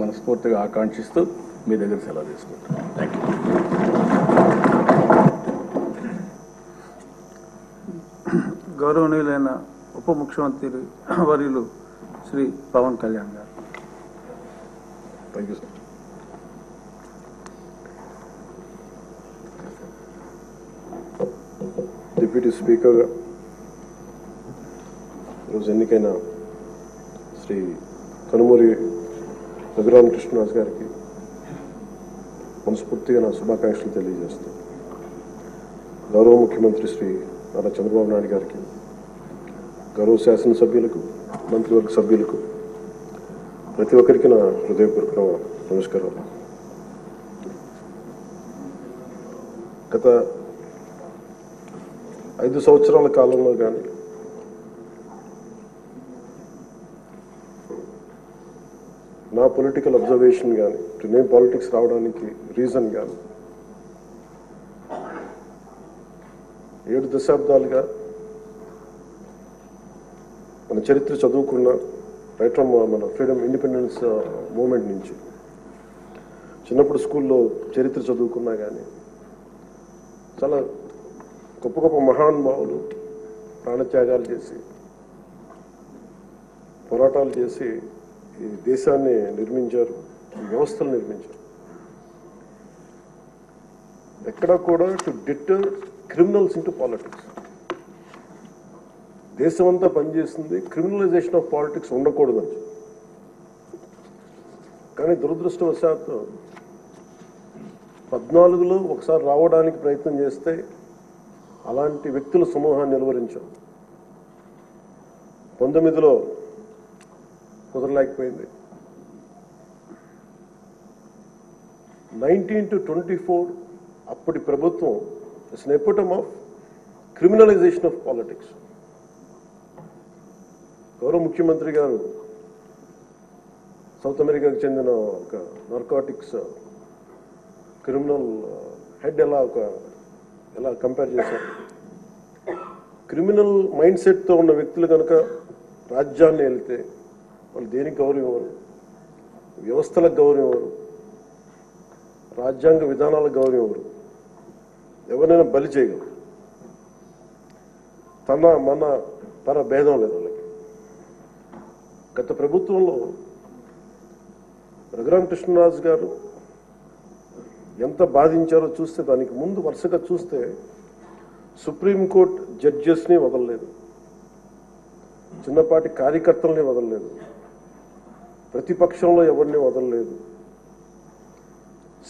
మనస్ఫూర్తిగా ఆకాంక్షిస్తూ మీ దగ్గర సెలవు తీసుకుంటాను థ్యాంక్ యూ గౌరవనీయులైన ఉప ముఖ్యమంత్రి వర్యులు శ్రీ పవన్ కళ్యాణ్ గారు. Thank you sir deputy speaker ఈరోజు ఎన్నికైన శ్రీ కనుమూరి రఘురామకృష్ణరాజు గారికి మనస్ఫూర్తిగా నా శుభాకాంక్షలు తెలియజేస్తాను గౌరవ ముఖ్యమంత్రి శ్రీ నారా చంద్రబాబు నాయుడు గారికి గౌరవ శాసనసభ్యులకు మంత్రివర్గ సభ్యులకు ప్రతి ఒక్కరికి నా హృదయపూర్వక నమస్కారం గత ఐదు సంవత్సరాల కాలంలో కానీ నా పొలిటికల్ అబ్జర్వేషన్ కానీ నేను పాలిటిక్స్ రావడానికి రీజన్ కానీ ఏడు దశాబ్దాలుగా మన చరిత్ర చదువుకున్న రైట్ ఫ్రమ్ మన ఫ్రీడమ్ ఇండిపెండెన్స్ మూమెంట్ నుంచి. చిన్నప్పుడు స్కూల్లో చరిత్ర చదువుకున్నా కానీ చాలా గొప్ప గొప్ప మహానుభావులు ప్రాణత్యాగాలు చేసి పోరాటాలు చేసి ఈ దేశాన్ని నిర్మించారు ఈ వ్యవస్థలు నిర్మించారు. ఎక్కడ కూడా to deter criminals into politics దేశం అంతా పనిచేస్తుంది క్రిమినలైజేషన్ ఆఫ్ పాలిటిక్స్ ఉండకూడదని కానీ దురదృష్టవశాత్తు పద్నాలుగులో ఒకసారి రావడానికి ప్రయత్నం చేస్తే అలాంటి వ్యక్తుల సమూహాన్ని నిలువరించాం పంతొమ్మిదిలో కుదరలేకపోయింది. నైన్టీన్ టు ట్వంటీ ఫోర్ అప్పటి ప్రభుత్వం it's epitome of criminalization of politics గౌరవ ముఖ్యమంత్రి గారు సౌత్ అమెరికాకు చెందిన ఒక నార్కాటిక్స్ క్రిమినల్ హెడ్ ఎలా ఒక ఎలా కంపేర్ చేశారు? క్రిమినల్ మైండ్ సెట్తో ఉన్న వ్యక్తులు కనుక రాజ్యాన్ని వెళ్తే వాళ్ళు దేనికి గౌరవం ఇవ్వరు? వ్యవస్థలకు గౌరవం ఇవ్వరు. రాజ్యాంగ విధానాలకు గౌరవం ఇవ్వరు. ఎవరైనా బలి చేయగలరు. తన మన పర భేదం లేదు వాళ్ళకి. గత ప్రభుత్వంలో రఘురామ కృష్ణరాజు గారు ఎంత బాధించారో చూస్తే దానికి ముందు వరుసగా చూస్తే సుప్రీంకోర్టు జడ్జెస్ని వదలలేదు. చిన్నపాటి కార్యకర్తల్ని వదలలేదు. ప్రతిపక్షంలో ఎవరిని వదలలేదు.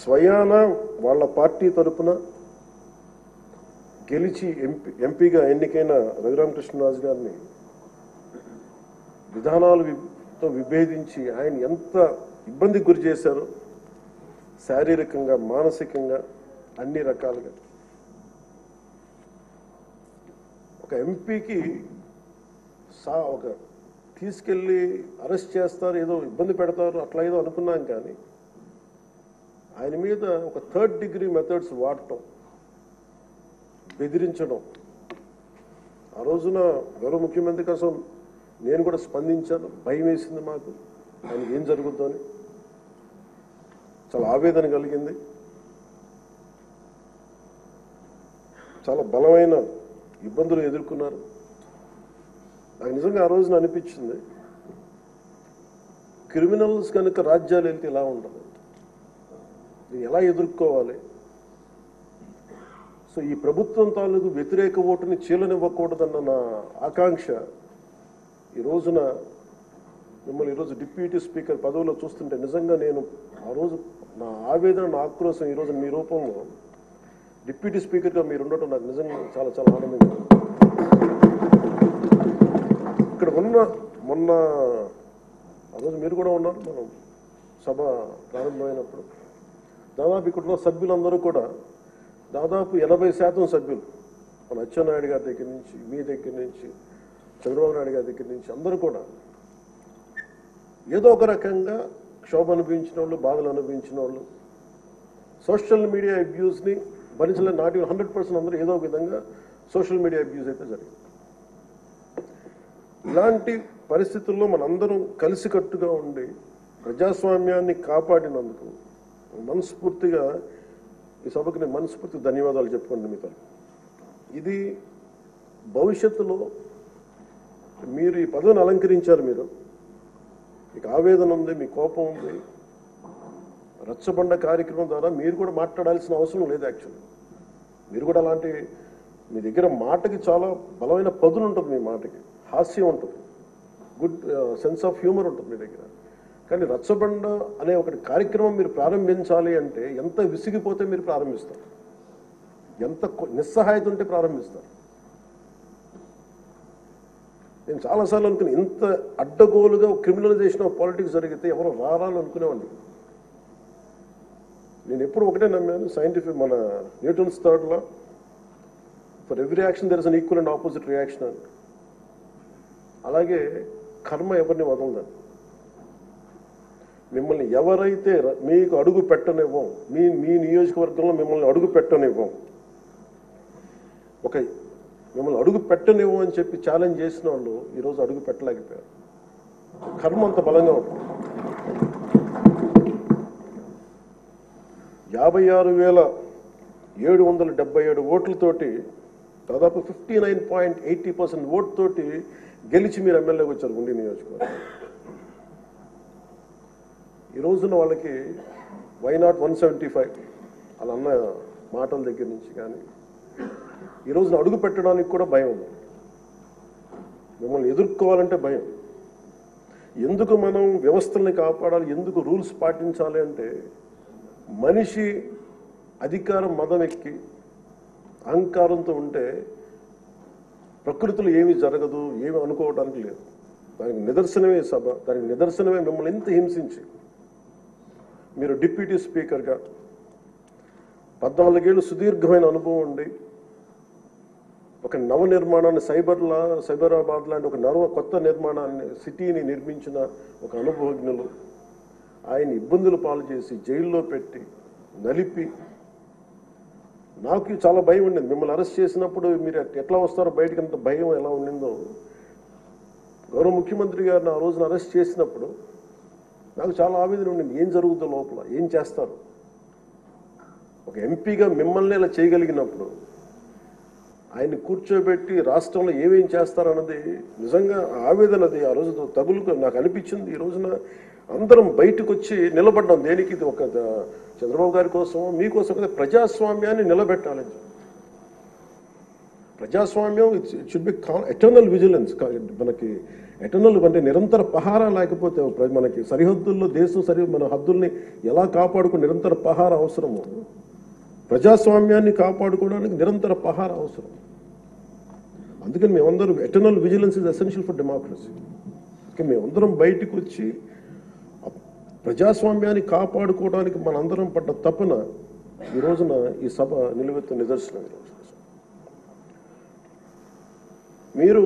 స్వయాన వాళ్ళ పార్టీ తరపున గెలిచి ఎంపీ ఎంపీగా ఎన్నికైన రఘురామకృష్ణరాజు గారిని విధానాలు తో విభేదించి ఆయన ఎంత ఇబ్బందికి గురి చేశారో శారీరకంగా మానసికంగా అన్ని రకాలుగా. ఒక ఎంపీకి సా ఒక తీసుకెళ్ళి అరెస్ట్ చేస్తారు ఏదో ఇబ్బంది పెడతారు అట్లా ఏదో అనుకున్నాం కానీ ఆయన మీద ఒక థర్డ్ డిగ్రీ మెథడ్స్ వాడటం బెదిరించడం. ఆ రోజున గౌరవ ముఖ్యమంత్రి కోసం నేను కూడా స్పందించాను. భయం వేసింది మాకు. ఆయన ఏం జరుగుద్దో అని. చాలా ఆవేదన కలిగింది. చాలా బలమైన ఇబ్బందులు ఎదుర్కొన్నారు. నాకు నిజంగా ఆ రోజున అనిపించింది క్రిమినల్స్ కనుక రాజ్యాలు వెళ్తే ఎలా ఉండదు ఎలా ఎదుర్కోవాలి సో ఈ ప్రభుత్వం తాలూకు వ్యతిరేక ఓటుని చీలనివ్వకూడదన్న నా ఆకాంక్ష ఈ రోజున మిమ్మల్ని ఈరోజు డిప్యూటీ స్పీకర్ పదవిలో చూస్తుంటే నిజంగా నేను ఆ రోజు నా ఆవేదన నా ఆక్రోశం ఈరోజు మీ రూపంలో డిప్యూటీ స్పీకర్గా మీరు ఉండటం నాకు నిజంగా చాలా చాలా ఆనందంగా ఉంది. ఇక్కడ ఉన్న మొన్న ఆ రోజు మీరు కూడా ఉన్నారు మనం సభ ప్రారంభమైనప్పుడు. దాదాపు ఇక్కడ సభ్యులందరూ కూడా దాదాపు ఎనభై శాతం సభ్యులు మన అచ్చెన్నాయుడు గారి దగ్గర నుంచి మీ దగ్గర నుంచి చంద్రబాబు నాయుడు గారి దగ్గర నుంచి అందరూ కూడా ఏదో ఒక రకంగా క్షోభ అనుభవించిన వాళ్ళు బాధలు అనుభవించిన వాళ్ళు సోషల్ మీడియా అబ్యూస్ని భరించలే నాటి హండ్రెడ్ పర్సెంట్ అందరూ ఏదో ఒక విధంగా సోషల్ మీడియా అబ్యూస్ అయితే జరిగింది. ఇలాంటి పరిస్థితుల్లో మనందరం కలిసికట్టుగా ఉండి ప్రజాస్వామ్యాన్ని కాపాడినందుకు మనస్ఫూర్తిగా ఈ సభకు నేను మనస్ఫూర్తి ధన్యవాదాలు చెప్పుకోండి మీతో ఇది భవిష్యత్తులో మీరు ఈ పదవిని అలంకరించారు మీరు. మీకు ఆవేదన ఉంది మీ కోపం ఉంది. రచ్చబండ కార్యక్రమం ద్వారా మీరు కూడా మాట్లాడాల్సిన అవసరం లేదు యాక్చువల్లీ. మీరు కూడా అలాంటి మీ దగ్గర మాటకి చాలా బలమైన పదును ఉంటుంది మీ మాటకి. హాస్యం ఉంటుంది. గుడ్ సెన్స్ ఆఫ్ హ్యూమర్ ఉంటుంది మీ దగ్గర. కానీ రచ్చబండ అనే ఒకటి కార్యక్రమం మీరు ప్రారంభించాలి అంటే ఎంత విసిగిపోతే మీరు ప్రారంభిస్తారు? ఎంత కొ- నిస్సహాయత ఉంటే ప్రారంభిస్తారు. నేను చాలాసార్లు అనుకుని ఇంత అడ్డగోలుగా క్రిమినలైజేషన్ ఆఫ్ పాలిటిక్స్ జరిగితే ఎవరు రారాలు అనుకునేవాడిని. నేను ఎప్పుడు ఒకటే నమ్మాను సైంటిఫిక్ మన Newton's థర్డ్లో for every action there is an equal and opposite reaction అని అలాగే కర్మ ఎవరిని వదలదండి. మిమ్మల్ని ఎవరైతే మీకు అడుగు పెట్టనివ్వం మీ మీ నియోజకవర్గంలో మిమ్మల్ని అడుగు పెట్టనివ్వం. ఒక మిమ్మల్ని అడుగు పెట్టనివ్వం అని చెప్పి ఛాలెంజ్ చేసిన వాళ్ళు ఈరోజు అడుగు పెట్టలేకపోయారు. కర్మ అంత బలంగా ఉంటుంది. యాభై ఆరు వేల ఏడు వందల డెబ్బై ఏడు ఓట్లతోటి దాదాపు fifty nine point eighty percent ఓట్తోటి గెలిచి మీరు ఎమ్మెల్యేకి వచ్చారు ఉండి నియోజకవర్గం. ఈ రోజున వాళ్ళకి why not one seventy five అలా అన్న మాటల దగ్గర నుంచి కానీ ఈ రోజున అడుగు పెట్టడానికి కూడా భయం ఉంది. మిమ్మల్ని ఎదుర్కోవాలంటే భయం. ఎందుకు మనం వ్యవస్థల్ని కాపాడాలి? ఎందుకు రూల్స్ పాటించాలి అంటే మనిషి అధికారం మదం ఎక్కి అహంకారంతో ఉంటే ప్రకృతిలో ఏమీ జరగదు ఏమి అనుకోవడానికి లేదు. దానికి నిదర్శనమే సభ దానికి నిదర్శనమే మిమ్మల్ని ఎంత హింసించి. మీరు డిప్యూటీ స్పీకర్గా పద్నాలుగేళ్ళు సుదీర్ఘమైన అనుభవం ఉండి ఒక నవ నిర్మాణాన్ని సైబర్లా సైబరాబాద్ లాంటి ఒక నవ కొత్త నిర్మాణాన్ని సిటీని నిర్మించిన ఒక అనుభవజ్ఞులు ఆయన ఇబ్బందులు పాలు చేసి జైల్లో పెట్టి నలిపి నాకు చాలా భయం ఉండింది. మిమ్మల్ని అరెస్ట్ చేసినప్పుడు మీరు ఎట్లా వస్తారో బయటకు అంత భయం ఎలా ఉండిందో. గౌరవ ముఖ్యమంత్రి గారిని ఆ రోజున అరెస్ట్ చేసినప్పుడు నాకు చాలా ఆవేదన ఉండింది. ఏం జరుగుతుందో లోపల ఏం చేస్తారు? ఒక ఎంపీగా మిమ్మల్ని ఇలా చేయగలిగినప్పుడు ఆయన్ని కూర్చోబెట్టి రాష్ట్రంలో ఏమేం చేస్తారన్నది నిజంగా ఆవేదన అది ఆ రోజు తగులుకు నాకు అనిపించింది. ఈ రోజున అందరం బయటకు వచ్చి నిలబడ్డాం. దేనికి? ఇది ఒక చంద్రబాబు గారి కోసం మీకోసం కదా ప్రజాస్వామ్యాన్ని నిలబెట్టాలని చెప్పి. ప్రజాస్వామ్యం it should be eternal vigilance మనకి ఎటర్నల్ అంటే నిరంతర పహారా లేకపోతే మనకి సరిహద్దుల్లో దేశం సరి మన హద్దుల్ని ఎలా కాపాడుకుని నిరంతర పహార అవసరమో ప్రజాస్వామ్యాన్ని కాపాడుకోవడానికి నిరంతర పహార అవసరం. అందుకని మేమందరం eternal vigilance is essential for democracy మేమందరం బయటకు వచ్చి ప్రజాస్వామ్యాన్ని కాపాడుకోవడానికి మనందరం పడ్డ తపన ఈ రోజున ఈ సభ నిలువెత్తు నిదర్శనం మీరు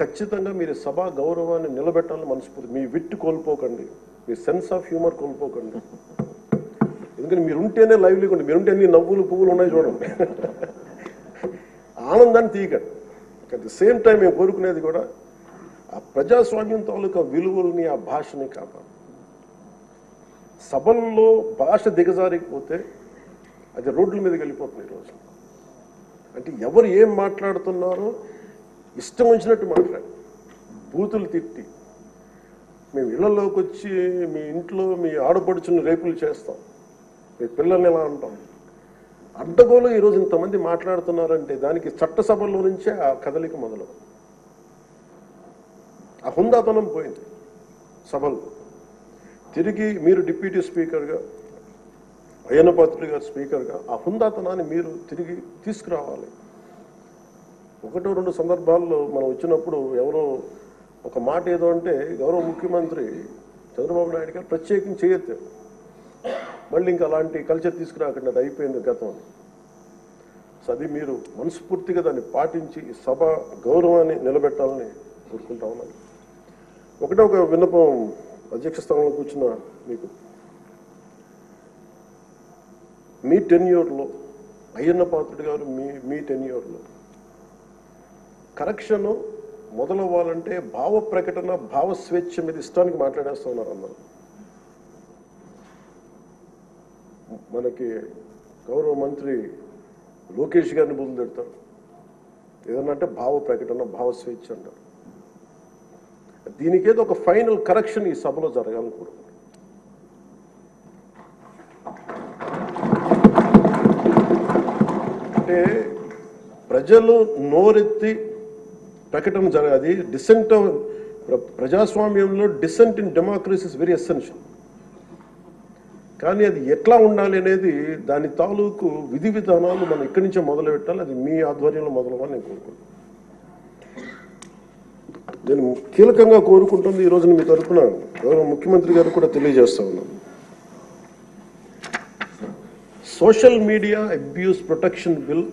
ఖచ్చితంగా మీరు సభా గౌరవాన్ని నిలబెట్టాలని మనస్ఫూర్తి మీ విట్టు కోల్పోకండి. మీ సెన్స్ ఆఫ్ హ్యూమర్ కోల్పోకండి. ఎందుకంటే మీరు ఉంటేనే ఉండి మీరుంటే అన్ని నవ్వులు పువ్వులు ఉన్నాయి చూడండి. ఆనందాన్ని తీయకండి. అట్ ది సేమ్ టైం మేము కోరుకునేది కూడా ఆ ప్రజాస్వామ్యం తాలూకా విలువల్ని ఆ భాషని కాపాడు. సభల్లో భాష దిగజారిపోతే అది రోడ్ల మీదకి వెళ్ళిపోతుంది ఈరోజు. అంటే ఎవరు ఏం మాట్లాడుతున్నారో ఇష్టం వచ్చినట్టు మాట్లాడు. బూతులు తిట్టి. మేము ఇళ్ళలోకి వచ్చి మీ ఇంట్లో మీ ఆడపడుచుని రేపులు చేస్తాం. మీ పిల్లల్ని ఎలా అంటాం? అడ్డగోలు ఈరోజు ఇంతమంది మాట్లాడుతున్నారంటే దానికి చట్టసభల్లో నుంచే ఆ కదలిక మొదలు ఆ హుందాతనం పోయింది సభలో. తిరిగి మీరు డిప్యూటీ స్పీకర్గా అయ్యన్నపాత్రుడు గారు స్పీకర్గా ఆ హుందాతనాన్ని మీరు తిరిగి తీసుకురావాలి. ఒకటో రెండు సందర్భాల్లో మనం వచ్చినప్పుడు ఎవరో ఒక మాట ఏదో అంటే గౌరవ ముఖ్యమంత్రి చంద్రబాబు నాయుడు గారు ప్రత్యేకించి చేయొచ్చు మళ్ళీ ఇంకా అలాంటి కల్చర్ తీసుకురాకుండా అది అయిపోయింది గతం సది సో అది మీరు మనస్ఫూర్తిగా దాన్ని పాటించి సభ గౌరవాన్ని నిలబెట్టాలని కోరుకుంటా ఉన్నాను. ఒకటే ఒక విన్నపం అధ్యక్ష స్థానంలో కూర్చున్న మీకు. మీ టెన్యూర్లో అయ్యన్న పాత్రుడు గారు మీ మీ టెన్యూర్లో కరెక్షన్ మొదలవ్వాలంటే భావ ప్రకటన భావ స్వేచ్ఛ మీద ఇష్టానికి మాట్లాడేస్తున్నారు అన్నారు అందరూ మనకి గౌరవ మంత్రి లోకేష్ గారిని బుద్ధులు తిడతారు. ఏదన్నా అంటే భావ ప్రకటన భావ స్వేచ్ఛ అంటారు. దీనికేదో ఒక ఫైనల్ కరెక్షన్ ఈ సభలో జరగాలని కోరుకుంటున్నాను అంటే ప్రజలు నోరెత్తి ప్రకటన జరగాలి. డిసెంట్ ప్రజాస్వామ్యంలో dissent in democracy is very essential కానీ అది ఎట్లా ఉండాలి అనేది దాని తాలూకు విధి విధానాలు మనం ఇక్కడి నుంచే మొదలు పెట్టాలి అది మీ ఆధ్వర్యంలో మొదలవ్వాలని నేను కోరుకుంటున్నాను. నేను కీలకంగా కోరుకుంటుంది ఈ రోజున మీ తరఫున గౌరవ ముఖ్యమంత్రి గారు కూడా తెలియజేస్తా ఉన్నాను. Social media abuse protection bill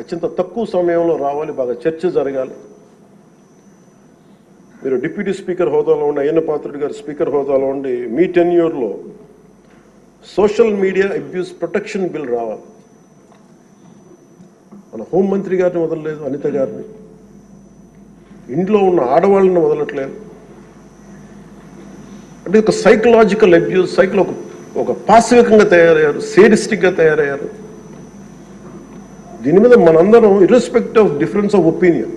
అత్యంత తక్కువ సమయంలో రావాలి బాగా చర్చ జరగాలి. మీరు డిప్యూటీ స్పీకర్ హోదాలో ఉండి అయ్యన్న పాత్రుడు గారు స్పీకర్ హోదాలో ఉండి మీ టెన్యూర్లో social media abuse protection bill రావాలి. మన హోంమంత్రి గారిని వదలలేదు అనిత గారిని. ఇంట్లో ఉన్న ఆడవాళ్ళని వదలట్లేదు. అంటే ఒక సైకలాజికల్ అబ్యూస్ సైకిల్ ఒక ఒక పాశవికంగా తయారయ్యారు సేరిస్టిక్గా తయారయ్యారు. దీని మీద మనందరం irrespective of difference of opinion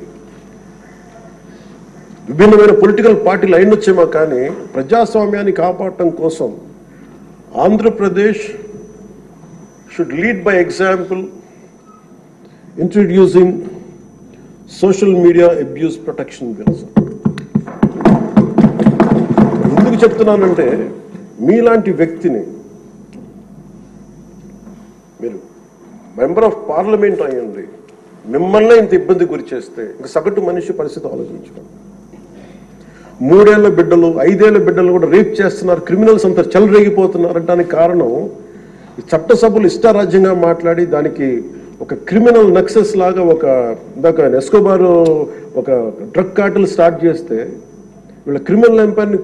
విభిన్నమైన పొలిటికల్ పార్టీలు అయినొచ్చేమో కానీ ప్రజాస్వామ్యాన్ని కాపాడటం కోసం Andhra Pradesh should lead by example introducing social media abuse protection bills. ఎందుకు చెప్తున్నానంటే మీలాంటి వ్యక్తిని మీరు మెంబర్ ఆఫ్ పార్లమెంట్ అయ్యండి మిమ్మల్ని ఇంత ఇబ్బంది గురి చేస్తే ఇంక సగటు మనిషి పరిస్థితి ఆలోచించుకోండి. మూడేళ్ళ బిడ్డలు ఐదేళ్ళ బిడ్డలు కూడా రేప్ చేస్తున్నారు క్రిమినల్స్ అంతా చెలరేగిపోతున్నారు అంటానికి కారణం ఈ చట్టసభలు ఇష్టారాజ్యంగా మాట్లాడి దానికి ఒక క్రిమినల్ నక్సెస్ లాగా ఒక ఇందాక ఎస్కోబార్ ఒక డ్రగ్ కార్టల్ స్టార్ట్ చేస్తే వీళ్ళ క్రిమినల్ ఎంపైర్ని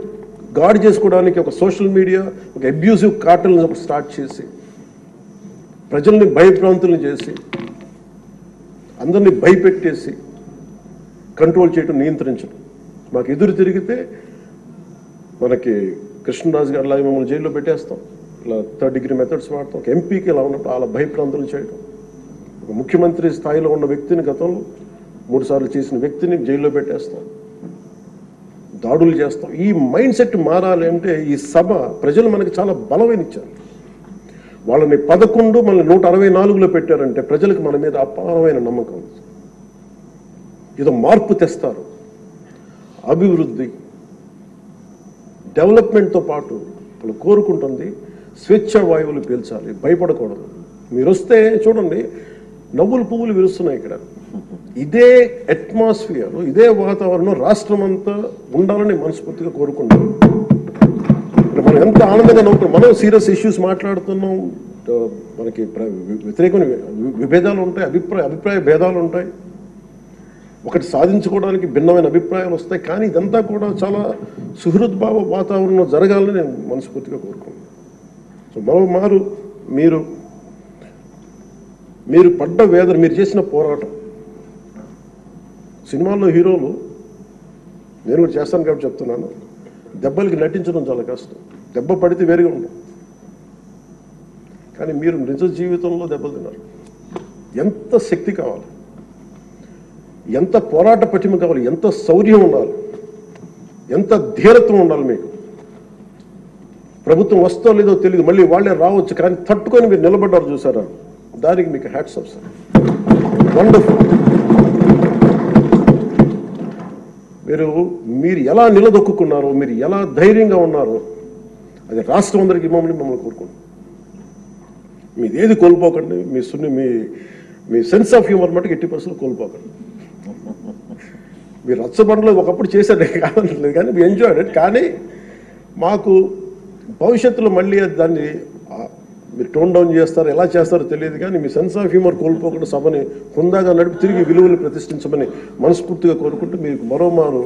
గాడ్ చేసుకోవడానికి ఒక సోషల్ మీడియా ఒక అబ్యూజివ్ కార్టల్ని ఒక స్టార్ట్ చేసి ప్రజల్ని భయప్రాంతులను చేసి అందరినీ భయపెట్టేసి కంట్రోల్ చేయడం నియంత్రించడం మాకు ఎదురు తిరిగితే మనకి కృష్ణరాజు గారు లాగా మిమ్మల్ని జైల్లో పెట్టేస్తాం. ఇలా థర్డ్ డిగ్రీ మెథడ్స్ వాడతాం. ఒక ఎంపీకి ఇలా ఉన్నప్పుడు అలా భయప్రాంతులు చేయడం ఒక ముఖ్యమంత్రి స్థాయిలో ఉన్న వ్యక్తిని గతంలో మూడు సార్లు చేసిన వ్యక్తిని జైల్లో పెట్టేస్తాం. దాడులు చేస్తాం. ఈ మైండ్ సెట్ మారాలి అంటే ఈ సభ ప్రజలు మనకి చాలా బలమైన ఇచ్చారు వాళ్ళని పదకొండు మనల్ని నూట అరవై నాలుగులో పెట్టారంటే ప్రజలకు మన మీద అపారమైన నమ్మకం. ఉంది ఏదో మార్పు తెస్తారు. అభివృద్ధి డెవలప్మెంట్తో పాటు వాళ్ళు కోరుకుంటుంది స్వేచ్ఛ వాయువులు పీల్చాలి భయపడకూడదు. మీరు వస్తే చూడండి నవ్వులు పువ్వులు విరుస్తున్నాయి ఇక్కడ. ఇదే అట్మాస్ఫియర్ ఇదే వాతావరణం రాష్ట్రం అంతా ఉండాలని మనస్ఫూర్తిగా కోరుకుంటాం మనం ఎంత ఆనందంగా నవ్వుతున్నాం. మనం సీరియస్ ఇష్యూస్ మాట్లాడుతున్నాం. మనకి వ్యతిరేకమైన విభేదాలు ఉంటాయి అభిప్రాయ అభిప్రాయ భేదాలు ఉంటాయి. ఒకటి సాధించుకోవడానికి భిన్నమైన అభిప్రాయాలు వస్తాయి. కానీ ఇదంతా కూడా చాలా సుహృద్భావ వాతావరణంలో జరగాలని నేను మనస్ఫూర్తిగా కోరుకున్నాను సో మరో మారు మీరు మీరు పడ్డ వేదన మీరు చేసిన పోరాటం. సినిమాల్లో హీరోలు నేను కూడా చేస్తాను కాబట్టి చెప్తున్నాను దెబ్బలకి నటించడం చాలా కష్టం. దెబ్బ పడితే వేరుగా ఉండదు కానీ మీరు నిజ జీవితంలో దెబ్బలు తిన్నారు. ఎంత శక్తి కావాలి? ఎంత పోరాట పటిమ కావాలి? ఎంత శౌర్యం ఉండాలి? ఎంత ధీరత్వం ఉండాలి మీకు? ప్రభుత్వం వస్తో లేదో తెలియదు మళ్ళీ వాళ్ళే రావచ్చు కానీ తట్టుకొని మీరు నిలబడ్డారు చూసారా? దానికి మీకు హ్యాట్స్ ఆఫ్ సార్. వండర్ఫుల్ మీరు మీరు ఎలా నిలదొక్కున్నారో మీరు ఎలా ధైర్యంగా ఉన్నారో అది రాష్ట్రం అందరికి ఇవ్వమని మమ్మల్ని కోరుకుంటున్నాం. మీది ఏది కోల్పోకండి మీ సున్ని మీ మీ సెన్స్ ఆఫ్ హ్యూమర్ మటుకు ఎట్టి పరిస్థితులు కోల్పోకండి. మీరు రచ్చబండలో ఒకప్పుడు చేశారు కాదనట్లేదు కానీ మీ ఎంజాయ్డ్ కానీ మాకు భవిష్యత్తులో మళ్ళీ దాన్ని మీరు టోన్ డౌన్ చేస్తారు ఎలా చేస్తారో తెలియదు కానీ మీ సెన్స్ ఆఫ్ హ్యూమర్ కోల్పోకుండా సభని హుందాగా నడిపి తిరిగి విలువలు ప్రతిష్ఠించమని మనస్ఫూర్తిగా కోరుకుంటూ మీకు మరోమారు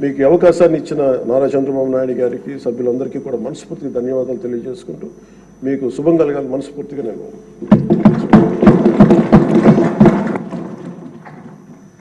మీకు అవకాశాన్ని ఇచ్చిన నారా చంద్రబాబు నాయుడు గారికి సభ్యులందరికీ కూడా మనస్ఫూర్తిగా ధన్యవాదాలు తెలియజేసుకుంటూ మీకు శుభం కలగాలి మనస్ఫూర్తిగా నేను